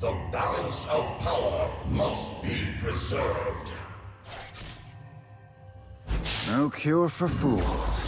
The balance of power must be preserved. No cure for fools.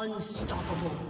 Unstoppable.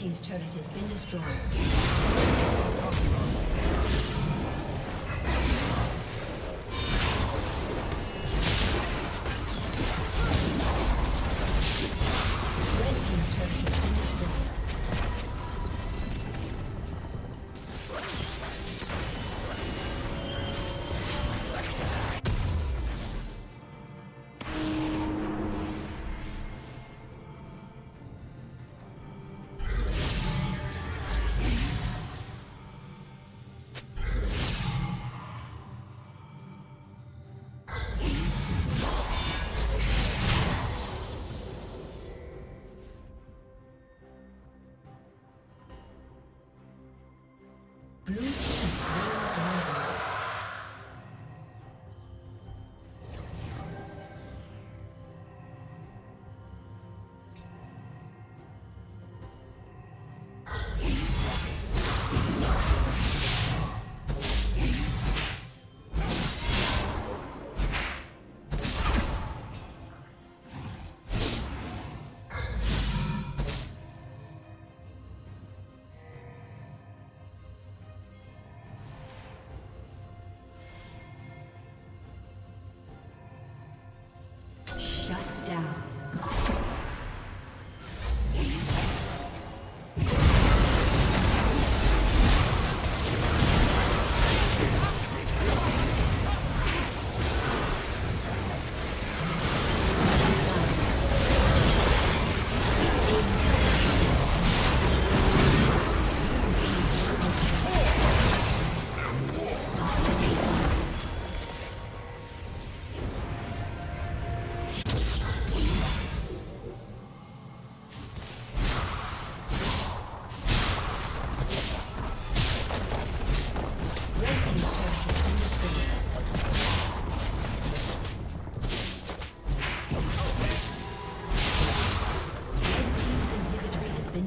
team's turret has been destroyed.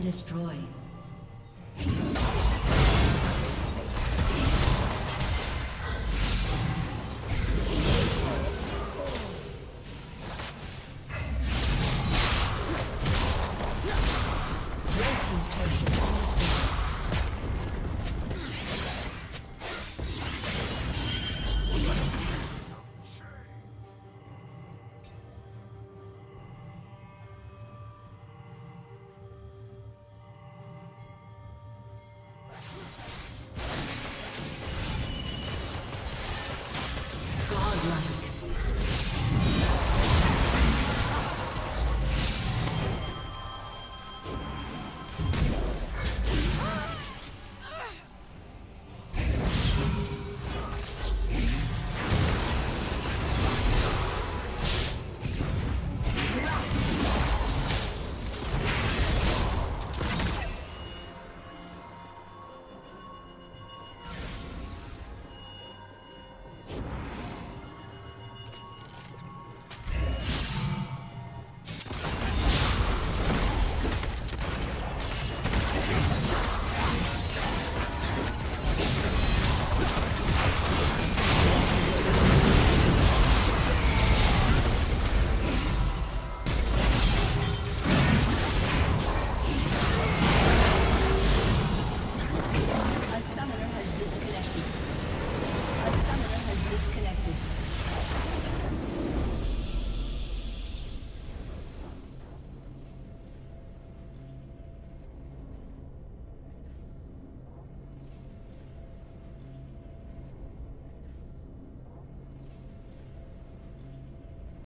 Destroyed.